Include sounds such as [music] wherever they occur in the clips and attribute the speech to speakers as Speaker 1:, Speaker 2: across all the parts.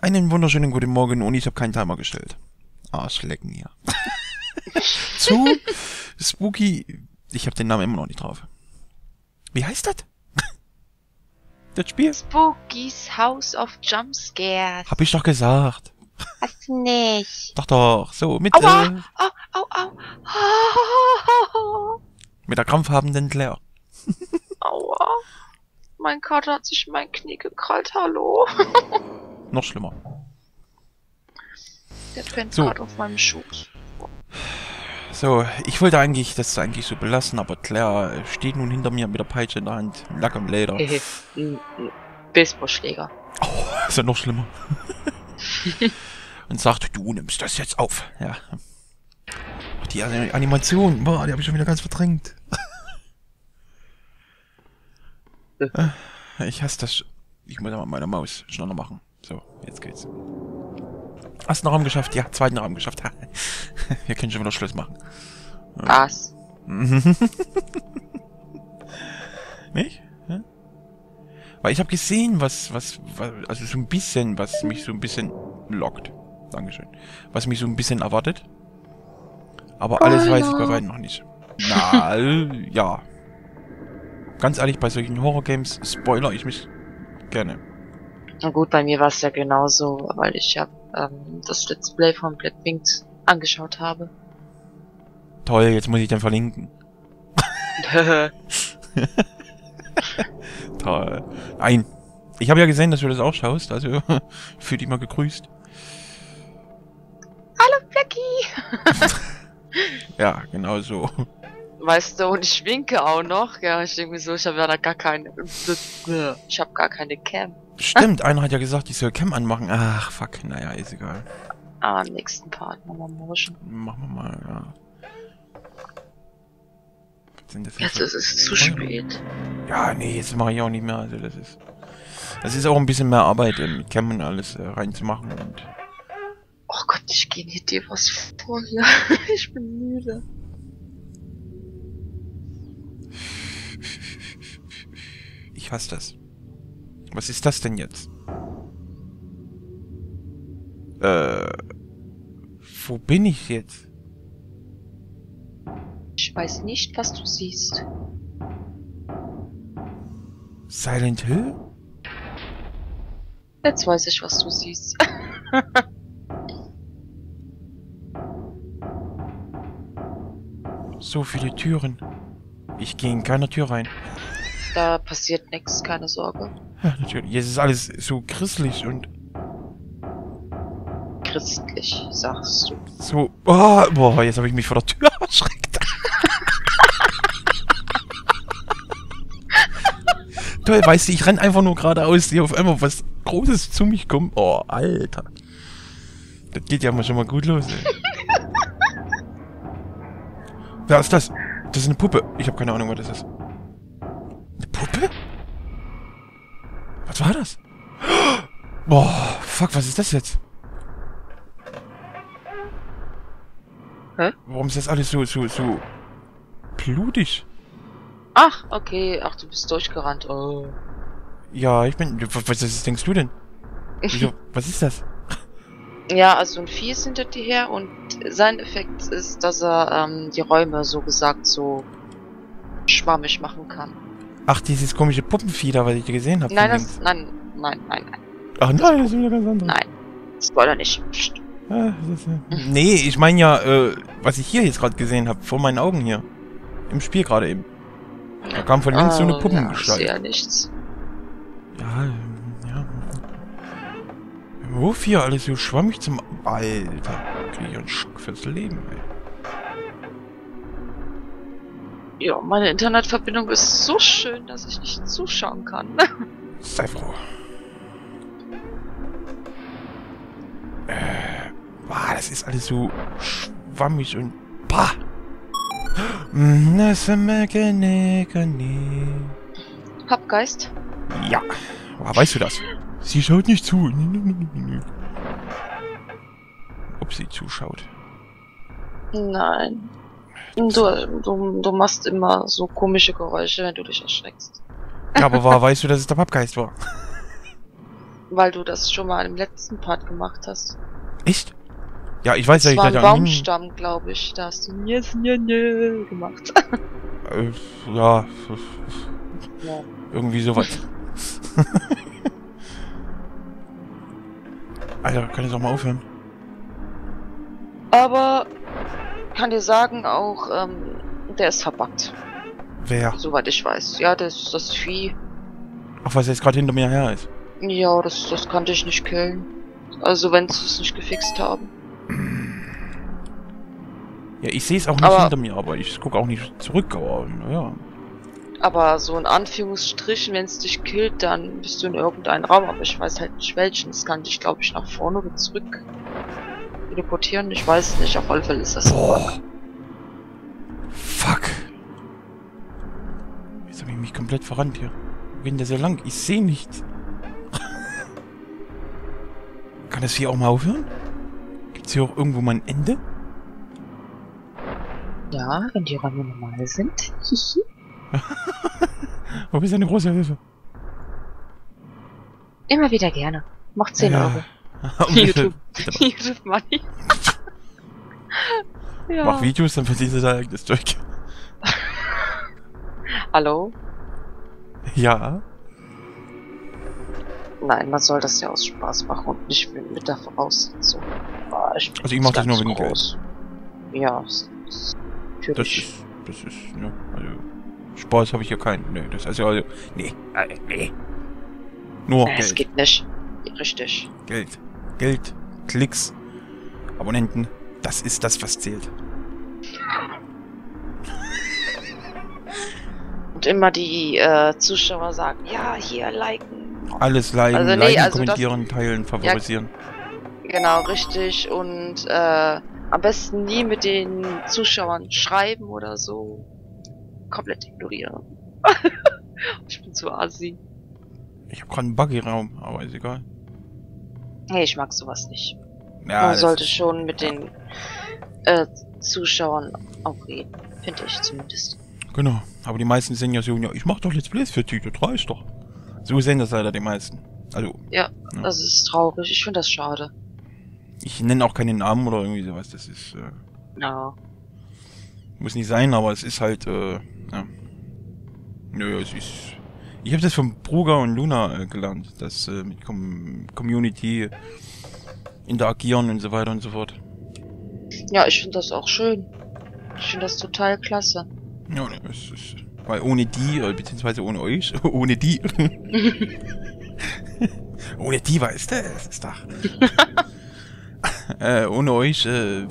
Speaker 1: Einen wunderschönen guten Morgen und ich habe keinen Timer gestellt. Arschlecken hier. [laughs] Zu Spooky. Ich habe den Namen immer noch nicht drauf. Wie heißt das? [laughs] Das Spiel?
Speaker 2: Spooky's House of Jumpscares.
Speaker 1: Hab ich doch gesagt.
Speaker 2: Hast du nicht.
Speaker 1: Doch, doch. So, mit,
Speaker 2: Aua!
Speaker 1: äh,
Speaker 2: Au, au, au. [laughs]
Speaker 1: mit der krampfhabenden Claire.
Speaker 2: Aua. Mein Kater hat sich in mein Knie gekrallt, hallo.
Speaker 1: Noch schlimmer.
Speaker 2: Der pennt
Speaker 1: So.
Speaker 2: gerade auf meinem Schoß.
Speaker 1: So, ich wollte eigentlich das eigentlich so belassen, aber Claire steht nun hinter mir mit der Peitsche in der Hand, Lack am Leder. [laughs]
Speaker 2: Baseballschläger.
Speaker 1: Oh, [laughs] ist ja noch schlimmer. [laughs] Und sagt, du nimmst das jetzt auf. Ja. Ach, die Ani- Animation, boah, die habe ich schon wieder ganz verdrängt. Ich hasse das. Ich muss aber meine Maus schneller machen. So, jetzt geht's. Ersten Raum geschafft, ja, zweiten Raum geschafft. [laughs] Wir können schon wieder Schluss machen.
Speaker 2: Was? [laughs]
Speaker 1: Nicht? Ja? Weil ich habe gesehen, was, was, was, also so ein bisschen, was mich so ein bisschen lockt. Dankeschön. Was mich so ein bisschen erwartet. Aber alles weiß ich bei weitem noch nicht. Na, [laughs] ja. Ganz ehrlich, bei solchen Horror-Games spoiler ich mich gerne.
Speaker 2: Na gut, bei mir war es ja genauso, weil ich ja ähm, das Let's Play von Wings angeschaut habe.
Speaker 1: Toll, jetzt muss ich den verlinken. [laughs] [laughs] Toll. Nein. Ich habe ja gesehen, dass du das auch schaust, also [laughs] fühl dich mal gegrüßt.
Speaker 2: Hallo Blackie!
Speaker 1: Ja, genau so.
Speaker 2: Weißt du, und ich winke auch noch. Ja, ich denke mir so, ich habe ja da gar keine. Ich habe gar keine Cam.
Speaker 1: Stimmt, einer hat ja gesagt, ich soll Cam anmachen. Ach, fuck, naja, ist egal.
Speaker 2: Ah, nächsten Part machen wir morgen.
Speaker 1: Machen wir mal, ja. Sind das
Speaker 2: Jetzt
Speaker 1: für-
Speaker 2: ist es zu spät.
Speaker 1: Ja, nee, jetzt mache ich auch nicht mehr. Also das ist. Das ist auch ein bisschen mehr Arbeit, äh, mit Cam und alles äh, reinzumachen und.
Speaker 2: Oh Gott, ich gehe nicht dir was vor hier. [laughs] Ich bin müde.
Speaker 1: Ich hasse das. Was ist das denn jetzt? Äh. Wo bin ich jetzt?
Speaker 2: Ich weiß nicht, was du siehst.
Speaker 1: Silent Hill?
Speaker 2: Jetzt weiß ich, was du siehst. [laughs]
Speaker 1: So viele Türen. Ich gehe in keine Tür rein.
Speaker 2: Da passiert nichts, keine Sorge.
Speaker 1: Ja, natürlich. Jetzt ist alles so grisselig und
Speaker 2: Christlich, sagst du.
Speaker 1: so. Oh, boah, jetzt habe ich mich vor der Tür [laughs] erschreckt. Toll, weißt du, ich renn einfach nur geradeaus, hier auf einmal was Großes zu mich kommt. Oh, Alter. Das geht ja mal schon mal gut los, ey. [laughs] Wer ist das? Das ist eine Puppe. Ich habe keine Ahnung, was das ist. Was war das? Boah, fuck, was ist das jetzt?
Speaker 2: Hä?
Speaker 1: Warum ist das alles so, so, so blutig?
Speaker 2: Ach, okay. Ach, du bist durchgerannt. Oh.
Speaker 1: Ja, ich bin. Was, was denkst du denn? [laughs] Wieso, was ist das?
Speaker 2: Ja, also ein Vieh ist hinter dir her und sein Effekt ist, dass er ähm, die Räume so gesagt so schwammig machen kann.
Speaker 1: Ach, dieses komische Puppenvieh da, was ich gesehen habe.
Speaker 2: Nein, das, nein, nein, nein, nein,
Speaker 1: Ach nein, das ist wieder ganz anderes.
Speaker 2: nein. Spoiler nicht. Psst.
Speaker 1: Ah, das ja- nee, ich meine ja, äh, was ich hier jetzt gerade gesehen habe, vor meinen Augen hier. Im Spiel gerade eben. Da kam von links so eine
Speaker 2: Oh,
Speaker 1: Puppengestalt.
Speaker 2: Ja, ich sehe ja nichts.
Speaker 1: Ja, ähm, ja. Wofür alles so schwammig zum... Alter, krieg ich einen Schock fürs Leben, ey.
Speaker 2: Ja, meine Internetverbindung ist so schön, dass ich nicht zuschauen kann.
Speaker 1: Sei froh. Äh, boah, das ist alles so schwammig und... Bah!
Speaker 2: Pappgeist?
Speaker 1: Ja, woher weißt du das? Sie schaut nicht zu. Ob sie zuschaut.
Speaker 2: Nein. Du, du, du machst immer so komische Geräusche, wenn du dich erschreckst.
Speaker 1: Ja, aber woher [laughs] weißt du, dass es der Pappgeist war?
Speaker 2: Weil du das schon mal im letzten Part gemacht hast.
Speaker 1: Echt? Ja, ich weiß ja,
Speaker 2: Das
Speaker 1: ich
Speaker 2: war ein
Speaker 1: hatte einen-
Speaker 2: Baumstamm, glaube ich. Da hast du Njes, Nje, Nje gemacht. [laughs]
Speaker 1: Äh, ja,
Speaker 2: ja.
Speaker 1: irgendwie sowas. [laughs] Alter, kann ich auch mal aufhören?
Speaker 2: Aber kann dir sagen, auch ähm, der ist verbuggt,
Speaker 1: Wer?
Speaker 2: soweit ich weiß. Ja, das das Vieh.
Speaker 1: Ach, was jetzt gerade hinter mir her ist.
Speaker 2: Ja, das, das konnte ich nicht killen. Also wenn sie es nicht gefixt haben.
Speaker 1: Ja, ich sehe es auch nicht
Speaker 2: Aber-
Speaker 1: hinter mir, aber ich gucke auch nicht zurück, aber naja.
Speaker 2: Aber so in Anführungsstrichen, wenn es dich killt, dann bist du in irgendeinem Raum. Aber ich weiß halt nicht welchen. Das kann dich, glaube ich, nach vorne oder zurück teleportieren. Ich weiß nicht. Auf alle Fälle ist das.
Speaker 1: Boah. Fuck. Jetzt habe ich mich komplett verrannt hier. Wenn der so lang? Ich sehe nichts. [laughs] Kann das hier auch mal aufhören? Gibt's hier auch irgendwo mal ein Ende?
Speaker 2: Ja, wenn die Räume normal sind. [laughs]
Speaker 1: Oh, bist eine große Hilfe.
Speaker 2: Immer wieder gerne. Macht 10
Speaker 1: Ja.
Speaker 2: Euro. [laughs] YouTube. YouTube Money. [laughs] ja.
Speaker 1: Mach Videos, dann verdient er sein eigenes Zeug. [laughs]
Speaker 2: Hallo?
Speaker 1: Ja.
Speaker 2: Nein, man soll das ja aus Spaß machen und nicht mit, der Voraussetzung. Ah, ich
Speaker 1: Also ich mach das nur wegen
Speaker 2: groß. Ja, s-
Speaker 1: Das
Speaker 2: natürlich.
Speaker 1: ist, das ist, ja, also, Spaß habe ich ja keinen. Nee, das ist ja, also, nee, äh, nee. Nur
Speaker 2: Äh, es
Speaker 1: Geld,
Speaker 2: geht nicht. Richtig.
Speaker 1: Geld, Geld, Klicks, Abonnenten, das ist das, was zählt.
Speaker 2: Und immer die äh, Zuschauer sagen, ja, hier liken.
Speaker 1: Alles liken,
Speaker 2: Also nee,
Speaker 1: liken,
Speaker 2: also das-
Speaker 1: kommentieren, teilen, favorisieren.
Speaker 2: Genau, richtig. Und äh, am besten nie mit den Zuschauern schreiben oder so. Komplett ignorieren. [laughs] ich bin zu assi.
Speaker 1: Ich habe gerade einen Buggy-Raum, aber ist egal.
Speaker 2: Hey, ich mag sowas nicht.
Speaker 1: Ja,
Speaker 2: Man sollte schon mit den äh, Zuschauern auch reden. Finde ich zumindest.
Speaker 1: Genau, aber die meisten sehen ja so, ja, ich mach doch Let's Plays für Tito 3 ist doch. So sehen das leider die meisten. Also, Ja.
Speaker 2: Das ist traurig. Ich finde das schade.
Speaker 1: ich nenne auch keine Namen oder irgendwie sowas, das ist, äh,
Speaker 2: Ja.
Speaker 1: Muss nicht sein, aber es ist halt, äh, ja. Nö, es ist. Ich habe das von Bruger und Luna äh, gelernt, das äh, mit Com Community interagieren und so weiter und so fort.
Speaker 2: Ja, ich finde das auch schön. Ich finde das total klasse.
Speaker 1: Ja, ne, es ist. Weil ohne die, äh, beziehungsweise ohne euch, [laughs] ohne die. [laughs] ohne die weißt du, es ist doch. äh, ohne euch, äh,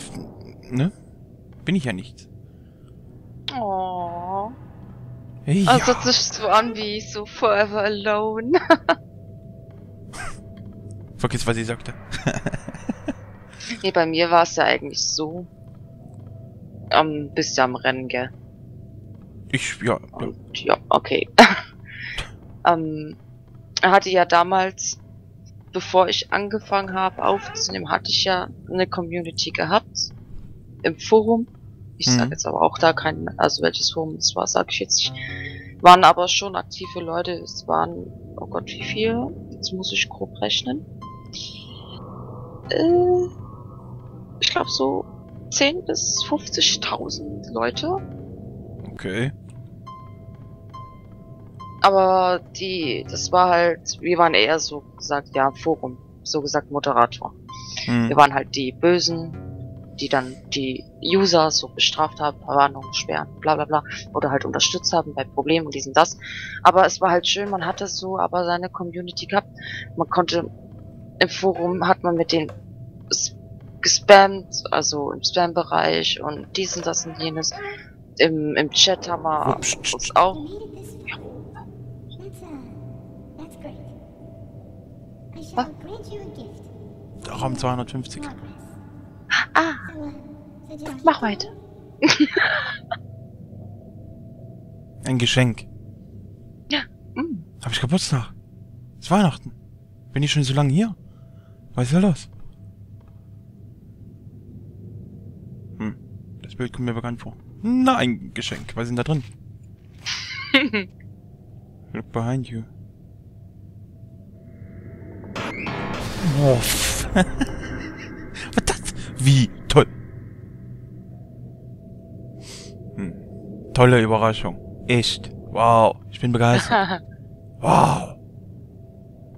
Speaker 1: ne? Bin ich ja nichts.
Speaker 2: Oh.
Speaker 1: Ja.
Speaker 2: Also das ist so an wie so Forever Alone. [laughs]
Speaker 1: Vergiss, was ich sagte. [laughs]
Speaker 2: nee, bei mir war es ja eigentlich so. Ähm, bist ja am Rennen, gell?
Speaker 1: Ich, ja, ja.
Speaker 2: Und ja, okay. [laughs] ähm, er hatte ja damals, bevor ich angefangen habe aufzunehmen, hatte ich ja eine Community gehabt. Im Forum. Ich
Speaker 1: Mhm.
Speaker 2: sage jetzt aber auch da kein, also welches Forum es war, sage ich jetzt nicht. Waren aber schon aktive Leute. Es waren, oh Gott, wie viel? Jetzt muss ich grob rechnen. Äh, ich glaube so 10 bis 50.000 Leute.
Speaker 1: okay.
Speaker 2: Aber die, das war halt, wir waren eher so gesagt, ja, Forum, so gesagt Moderator.
Speaker 1: Hm.
Speaker 2: Wir waren halt die Bösen, die dann die User so bestraft haben, Verwarnungen, Sperren, bla bla bla, oder halt unterstützt haben bei Problemen und dies und das. Aber es war halt schön, man hatte so aber seine Community gehabt. Man konnte, im Forum hat man mit denen s- gespammt, also im Spam-Bereich und dies und das und jenes. Im, im Chat haben wir uns auch
Speaker 3: That's, uh, that's great. I shall
Speaker 2: Huh?
Speaker 3: grant you a gift.
Speaker 1: Raum 250.
Speaker 2: Ah, mach weiter. [laughs]
Speaker 1: Ein Geschenk.
Speaker 2: Mm.
Speaker 1: Hab ich Geburtstag. Ist Weihnachten. Bin ich schon so lange hier? Was soll das? Hm. Das Bild kommt mir bekannt vor. Na, ein Geschenk. Was ist denn da drin? [laughs] Look behind you. Wuff. [laughs] Wie toll. Hm. Tolle Überraschung. Echt. Wow. Ich bin begeistert. [laughs] Wow.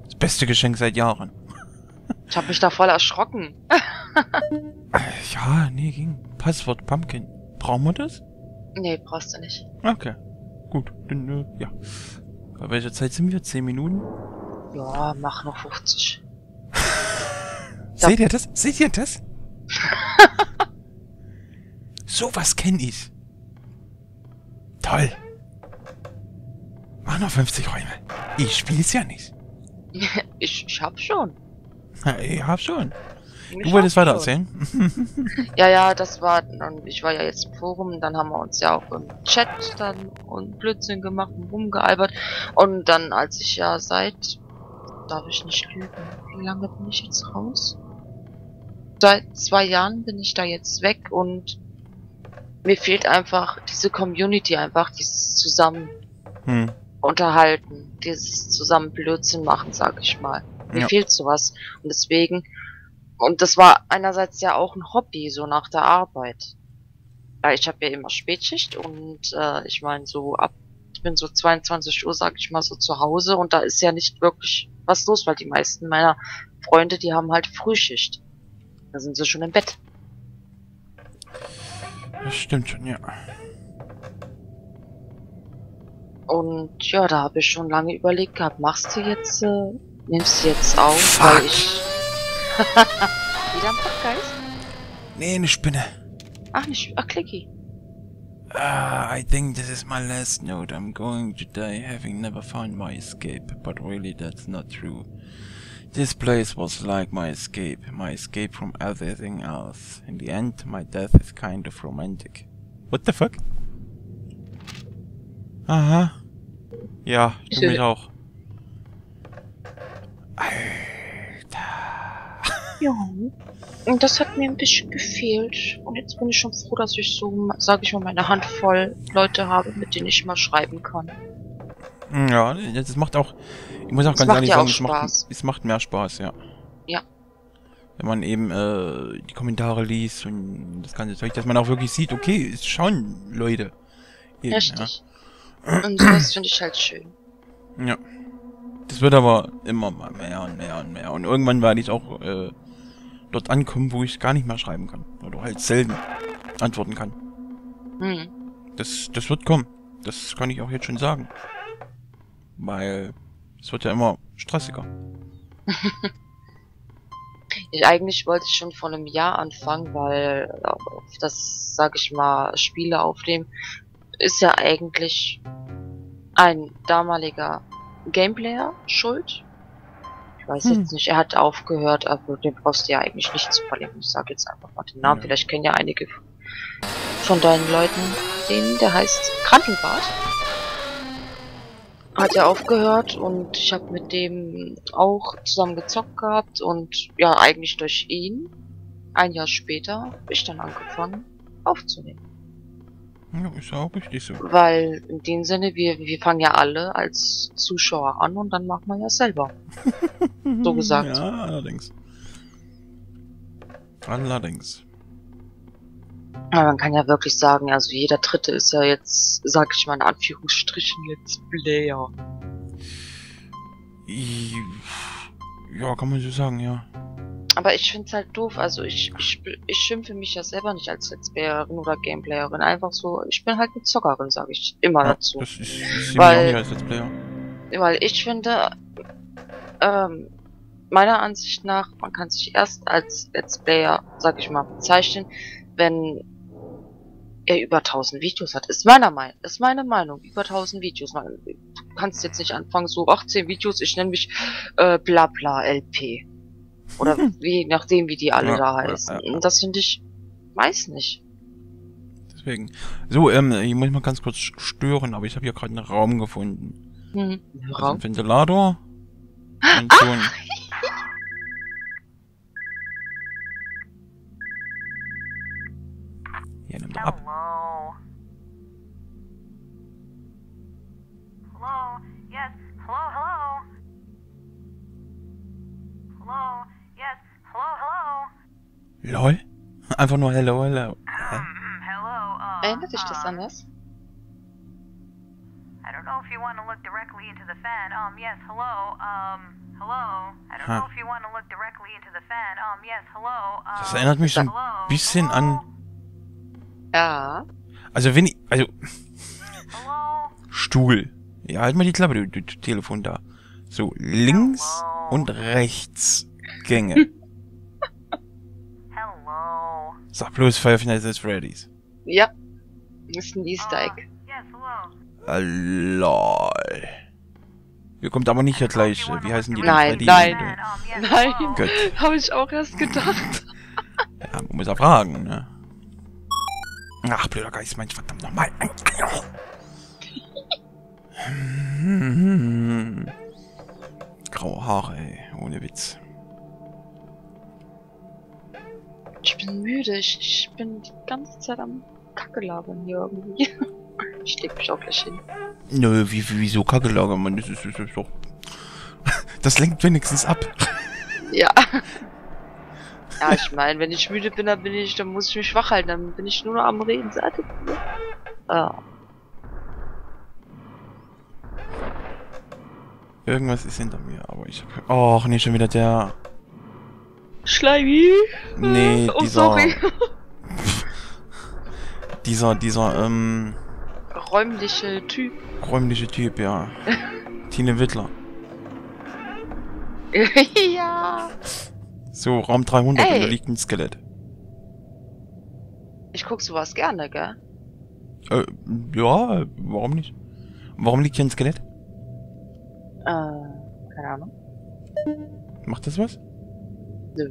Speaker 1: Das beste Geschenk seit Jahren.
Speaker 2: ich habe mich da voll erschrocken. [laughs]
Speaker 1: Ja, nee, ging. Passwort Pumpkin. Brauchen wir das?
Speaker 2: Nee, brauchst du nicht.
Speaker 1: Okay. Gut, dann, äh, ja. Bei welcher Zeit sind wir? Zehn Minuten?
Speaker 2: Ja, mach noch 50. Ja. [laughs]
Speaker 1: Seht ihr das? Seht ihr das? [laughs] Sowas kenn ich. Toll. Mach noch 50 Räume. Ich spiel's ja nicht.
Speaker 2: ich, [laughs] ich hab schon.
Speaker 1: Ich hab schon.
Speaker 2: Ich
Speaker 1: Du wolltest weiter erzählen? [laughs]
Speaker 2: Ja, ja, das war, ich war ja jetzt im Forum, dann haben wir uns ja auch im Chat dann und Blödsinn gemacht und rumgealbert. Und dann, als ich ja seit, darf ich nicht lügen, wie lange bin ich jetzt raus? Seit zwei Jahren bin ich da jetzt weg und mir fehlt einfach diese Community, einfach dieses zusammen
Speaker 1: Hm.
Speaker 2: unterhalten, dieses zusammen Blödsinn machen, sag ich mal. Mir
Speaker 1: Ja.
Speaker 2: fehlt sowas. Und deswegen, und das war einerseits ja auch ein Hobby, so nach der Arbeit. Weil ich habe ja immer Spätschicht und äh, ich meine so ab, ich bin so 22 Uhr, sag ich mal, so zu Hause und da ist ja nicht wirklich was los, weil die meisten meiner Freunde, die haben halt Frühschicht. Da sind sie schon im Bett.
Speaker 1: Das stimmt schon, ja.
Speaker 2: Und ja, da habe ich schon lange überlegt gehabt, machst du jetzt, äh, nimmst du jetzt auf,
Speaker 1: Fuck.
Speaker 2: weil ich... [laughs] Wieder ein Podcast?
Speaker 1: Nee, eine Spinne.
Speaker 2: Ach, nicht, ach, Clicky.
Speaker 1: Ah, I think this is my last note. I'm going to die having never found my escape, but really that's not true. This place was like my escape, my escape from everything else. In the end, my death is kind of romantic. What the fuck? Aha. Ja, ich mich auch. [laughs]
Speaker 2: Ja. Und das hat mir ein bisschen gefehlt. Und jetzt bin ich schon froh, dass ich so, sage ich mal, meine Handvoll Leute habe, mit denen ich mal schreiben kann.
Speaker 1: Ja, das macht auch, ich muss auch
Speaker 2: Es
Speaker 1: ganz ehrlich
Speaker 2: ja
Speaker 1: sagen, es macht, es macht mehr Spaß, ja.
Speaker 2: Ja.
Speaker 1: Wenn man eben äh, die Kommentare liest und das ganze Zeug, dass man auch wirklich sieht, okay, es schauen Leute. Eben,
Speaker 2: Richtig. Und sowas finde ich halt schön.
Speaker 1: Ja. ja. Das wird aber immer mal mehr und mehr und mehr. Und irgendwann werde ich auch äh, dort ankommen, wo ich gar nicht mehr schreiben kann. Oder halt selten antworten kann.
Speaker 2: Hm.
Speaker 1: Das, das wird kommen. Das kann ich auch jetzt schon sagen. Weil es wird ja immer stressiger. [laughs]
Speaker 2: Ich, eigentlich wollte ich schon vor einem Jahr anfangen, weil äh, auf das, sag ich mal, Spiele aufnehmen, ist ja eigentlich ein damaliger Gameplayer schuld. Ich weiß
Speaker 1: Hm.
Speaker 2: jetzt nicht, er hat aufgehört, aber den brauchst du ja eigentlich nicht zu verlinken. Ich sag jetzt einfach mal den Namen.
Speaker 1: Ja.
Speaker 2: Vielleicht kennen ja einige von deinen Leuten den, der heißt Krantelbart. Hat er aufgehört und ich habe mit dem auch zusammen gezockt gehabt und ja, eigentlich durch ihn, ein Jahr später, ich dann angefangen aufzunehmen.
Speaker 1: Ja, ist auch richtig so.
Speaker 2: Weil in dem Sinne, wir, wir fangen ja alle als Zuschauer an und dann machen wir ja selber. [laughs] So gesagt.
Speaker 1: Ja, allerdings. Allerdings.
Speaker 2: Aber man kann ja wirklich sagen, also jeder Dritte ist ja jetzt, sag ich mal in Anführungsstrichen, Let's Player.
Speaker 1: Ja, kann man so sagen, ja.
Speaker 2: Aber ich find's halt doof, also ich, ich, ich schimpfe mich ja selber nicht als Let's Playerin oder Gameplayerin. Einfach so, ich bin halt eine Zockerin, sage ich immer
Speaker 1: ja
Speaker 2: dazu.
Speaker 1: Das ist, ich mich
Speaker 2: Weil-
Speaker 1: auch nicht als Let's Player.
Speaker 2: Weil ich finde, ähm, meiner Ansicht nach, man kann sich erst als Let's Player, sag ich mal, bezeichnen, wenn er über 1000 Videos hat. Ist meiner Meinung, ist meine Meinung, über 1000 Videos. Man, du kannst jetzt nicht anfangen, so 18 Videos, ich nenne mich äh, bla bla LP. Oder wie, nachdem, wie die alle
Speaker 1: Ja,
Speaker 2: da heißen.
Speaker 1: ja, ja.
Speaker 2: Das finde ich, weiß nicht.
Speaker 1: Deswegen. So, ähm, ich muss mal ganz kurz stören, aber ich habe hier gerade einen Raum gefunden.
Speaker 2: Hm. Raum.
Speaker 1: ein Ventilator. Und so ein... [laughs] Doch ab.
Speaker 4: Hello. Hello. Yes. Hello. Hello. Hello. Hello, hello.
Speaker 1: Lol? [laughs] Einfach nur hello, hello. Hä?
Speaker 4: Hello. Um,
Speaker 2: Erinnert dich das
Speaker 4: uh,
Speaker 2: an was?
Speaker 4: I don't know if you want to look directly into the fan. Um, yes, hello. Um, hello. I don't
Speaker 1: Huh.
Speaker 4: know if you want to look directly into the fan. Um, yes, hello. Um,
Speaker 1: Das erinnert mich so ein bisschen an...
Speaker 2: Ja.
Speaker 1: Also wenn ich... Also...
Speaker 4: Hello.
Speaker 1: Stuhl. Ja, halt mal die Klappe, du, du, du Telefon da. So, links und rechts Gänge. [laughs]
Speaker 4: Hello.
Speaker 1: Sag bloß Five Nights at Freddy's.
Speaker 2: Ja. Ist ein Easter
Speaker 4: Uh,
Speaker 2: Egg.
Speaker 1: Ah, lol. Hier kommt aber nicht der gleiche. Wie heißen die denn?
Speaker 2: Nein, nein.
Speaker 1: äh,
Speaker 2: Nein.
Speaker 1: Gut.
Speaker 2: Habe ich auch erst gedacht.
Speaker 1: Ja, man muss ja fragen, ne? Ach, blöder Geist, mein verdammt nochmal. Graue Haare, ey. Ohne Witz.
Speaker 2: Ich bin müde. Ich, ich bin die ganze Zeit am Kacke labern hier irgendwie. [laughs] Ich leg mich auch gleich hin.
Speaker 1: Nö, wie, wie, wieso Kackelager, Mann? Das ist, das ist doch... [laughs] Das lenkt wenigstens ab.
Speaker 2: Ja. [laughs] Ja, ich meine, wenn ich müde bin, dann bin ich, dann muss ich mich wach halten, dann bin ich nur noch am Reden. Cool? Ah.
Speaker 1: Irgendwas ist hinter mir, aber ich hab... Och, nee, schon wieder der...
Speaker 2: Schleimi?
Speaker 1: Nee,
Speaker 2: oh,
Speaker 1: dieser...
Speaker 2: sorry. [laughs]
Speaker 1: Dieser, dieser, ähm...
Speaker 2: Räumliche Typ.
Speaker 1: räumliche Typ, ja. [laughs] Tine Wittler.
Speaker 2: ja.
Speaker 1: So, Raum 300, und
Speaker 2: Ey.
Speaker 1: da liegt ein Skelett.
Speaker 2: Ich guck sowas gerne, gell?
Speaker 1: Äh, ja, warum nicht? Warum liegt hier ein Skelett?
Speaker 2: Äh, keine Ahnung.
Speaker 1: Macht das was?
Speaker 2: Nö.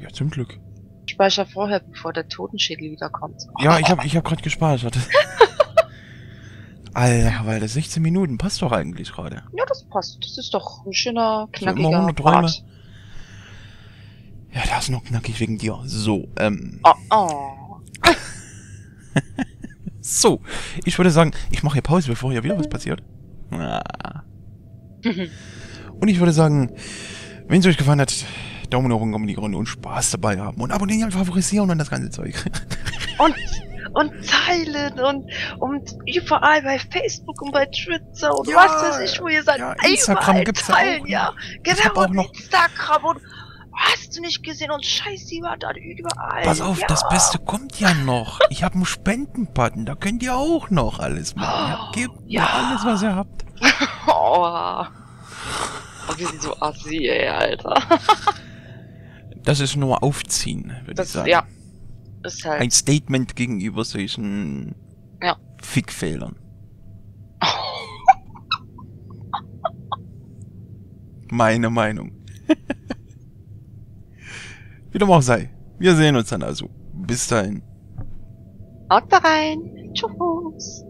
Speaker 1: Ja, zum Glück.
Speaker 2: Speicher vorher, bevor der Totenschädel wiederkommt.
Speaker 1: Ja, ich hab, ich hab gerade gespeichert. [laughs] Alter, weil das 16 Minuten passt doch eigentlich gerade.
Speaker 2: Ja, das passt. Das ist doch ein schöner,
Speaker 1: So immer
Speaker 2: knackiger
Speaker 1: 100 Räume.
Speaker 2: Part.
Speaker 1: Ja, der ist noch knackig wegen dir. So, ähm.
Speaker 2: Oh, oh. [laughs]
Speaker 1: So, ich würde sagen, ich mache hier Pause, bevor hier wieder was passiert. Ah. [laughs] Und ich würde sagen, wenn es euch gefallen hat, Daumen nach oben, kommentieren und Spaß dabei haben. Und abonnieren, favorisieren und das ganze Zeug. [laughs]
Speaker 2: und, und teilen und, und überall bei Facebook und bei Twitter und
Speaker 1: Ja,
Speaker 2: was weiß ich, wo ihr seid.
Speaker 1: ja, Instagram
Speaker 2: Überall
Speaker 1: gibt's
Speaker 2: teilen,
Speaker 1: auch
Speaker 2: ja.
Speaker 1: noch.
Speaker 2: Genau,
Speaker 1: Ich hab auch noch-
Speaker 2: Instagram und hast du nicht gesehen und scheiß die war da überall.
Speaker 1: Pass auf,
Speaker 2: ja.
Speaker 1: das Beste kommt ja noch. Ich habe einen Spendenbutton, da könnt ihr auch noch alles machen. Ja, gebt mir
Speaker 2: Ja.
Speaker 1: alles, was ihr habt. [laughs]
Speaker 2: Oh. Oh, wir sind so assi, ey, Alter. [laughs]
Speaker 1: Das ist nur Aufziehen, würde ich sagen.
Speaker 2: ja. Ist halt.
Speaker 1: Ein Statement gegenüber solchen
Speaker 2: Ja.
Speaker 1: Fickfehlern. [laughs] Meine Meinung. Wie dem auch sei. Wir sehen uns dann also. Bis dahin.
Speaker 2: Haut rein. Tschüss.